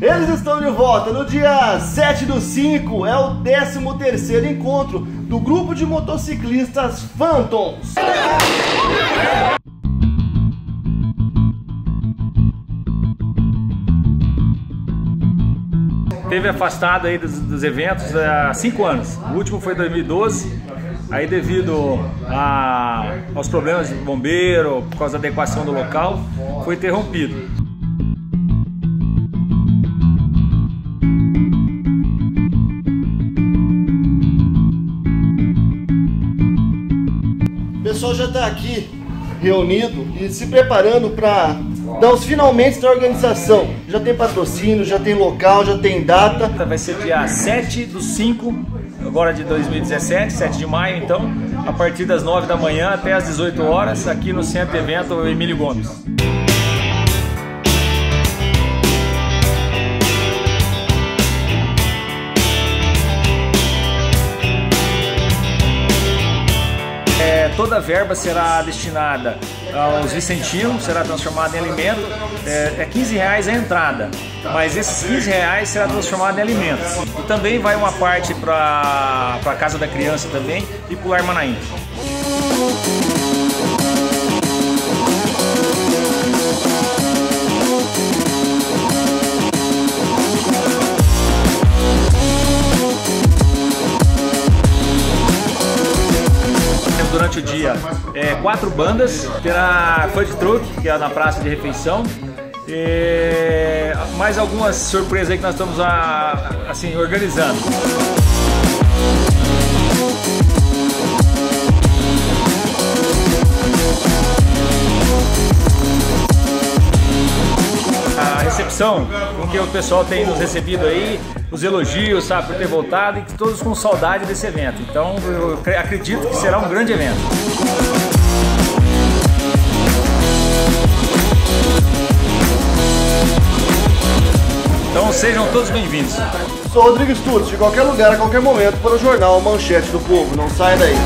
Eles estão de volta no dia 7 do 5, é o 13 terceiro encontro do grupo de motociclistas Phantoms. Teve afastado aí dos, dos eventos há cinco anos. O último foi em 2012. Aí devido a, aos problemas de bombeiro, por causa da adequação do local, foi interrompido. Pessoal já está aqui reunido e se preparando para dar os finalmente da organização. Já tem patrocínio, já tem local, já tem data. Vai ser dia 7 do 5, agora de 2017, 7 de maio, então, a partir das 9 da manhã até as 18 horas, aqui no Centro Evento Emílio Gomes. Toda a verba será destinada aos vicentinos, será transformada em alimento. É, é 15 reais a entrada, mas esses 15 reais será transformado em alimentos. E também vai uma parte para a Casa da Criança também e para o Armanaim. Durante o dia. É, quatro bandas, terá food truck, que é na praça de refeição, e mais algumas surpresas aí que nós estamos a, assim, organizando. A recepção com que o pessoal tem nos recebido aí, os elogios, sabe, por ter voltado e todos com saudade desse evento. Então, eu acredito que será um grande evento. Então sejam todos bem-vindos. Sou Rodrigo Stutos, de qualquer lugar, a qualquer momento, para o jornal Manchete do Povo. Não saia daí.